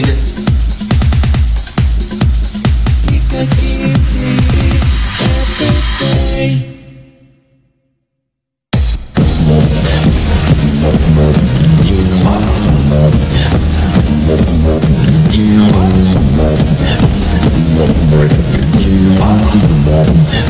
happiness. You